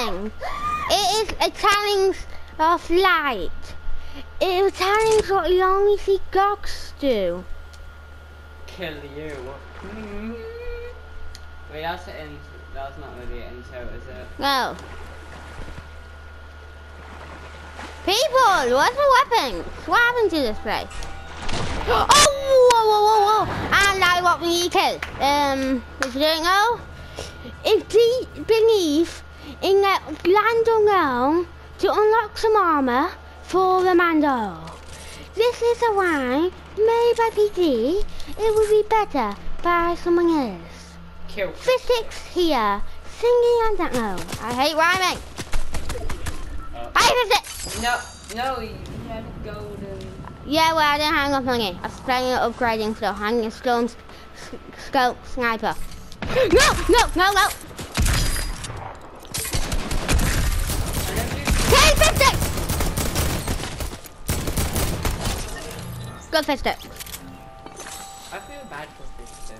challenge. It is a challenge of light. It is a challenge what you only see gods do. Kill you. Mm. Wait, that's the end. That's not really an intro, is it? No. People, what's the weapons? What happened to this place? Oh, whoa, whoa, whoa, whoa. And I what we need to kill. Um, if you don't know, if they believe in that land unknown to unlock some armor for the Mando. This is a way, made by PD, it would be better by someone else. Kill. Physics here, singing and that no. I hate rhyming. Uh, I physics. no, no, you had golden. Yeah, well, I didn't hang up on you. I was playing it upgrading so Hanging a stone s- scope sniper. No, no, no, no. 950! Go fetch that. I feel bad for fetch.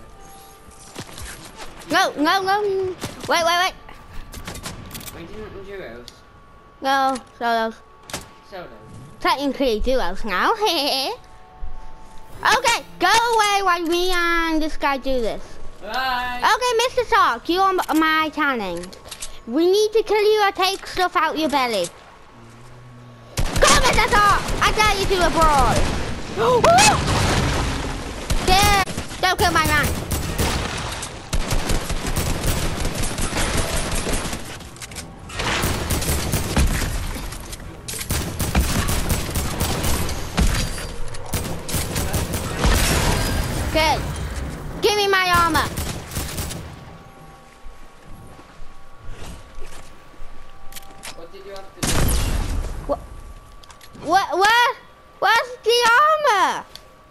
No, no, no. Wait, wait, wait. We didn't zeros. No, solos. Solos. Technically zeros now. okay, go away while me and this guy do this. Bye. Okay, Mr. Sock, you are my tanning. We need to kill you or take stuff out your belly. Mr. Sark! I dare you to a brawl. yeah, don't kill my man. Good. Give me my armor. What did you have to do? What? What? What's the armor?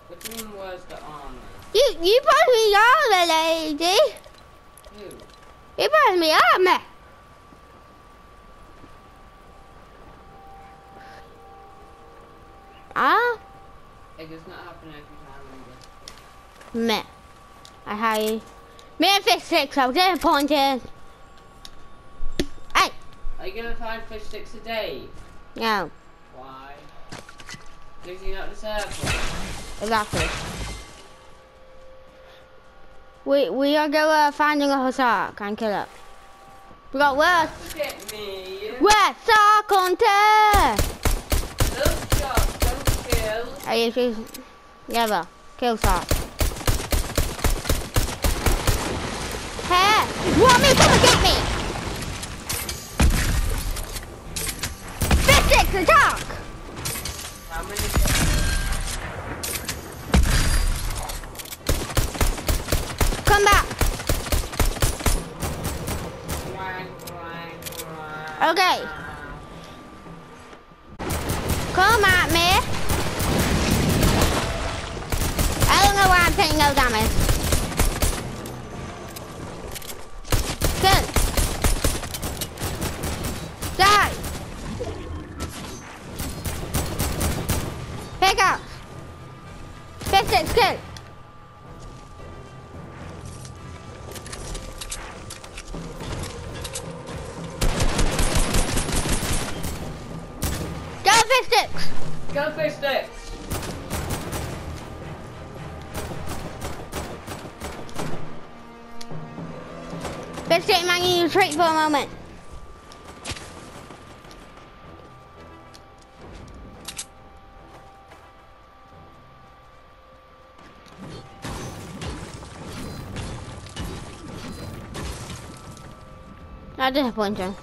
What do you mean was the armor? You you brought me armor, lady. Who? You brought me armor. Ah, It does not happen every time. Meh. I hate. Me and Fish Sticks, I'm disappointed. Hey, Are you gonna find fish sticks a day? no, Why? You not deserve one. exactly. We we are going finding a hussar and kill it. We got at me. West Sark Hunter! Look, shot, don't kill. Are you choosing? Never. Kill Sark. Hey! Want me? Come and get me! Okay. Come at me! I don't know why I'm taking no damage. Good. Die! Pick up! Physics, good! Go Physics! Go fish sticks. Physics, man, you retreat for a moment. Not disappointing.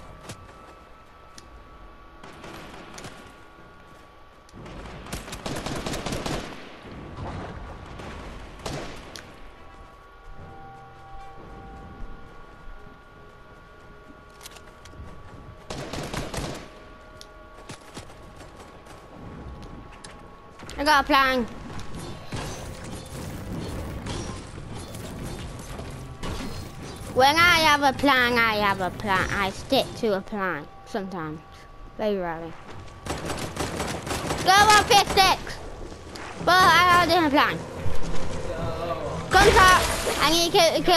I got a plan. When I have a plan, I have a plan. I stick to a plan sometimes. Very rarely. Go on, fish sticks! But I different plan. Contact! I need to kill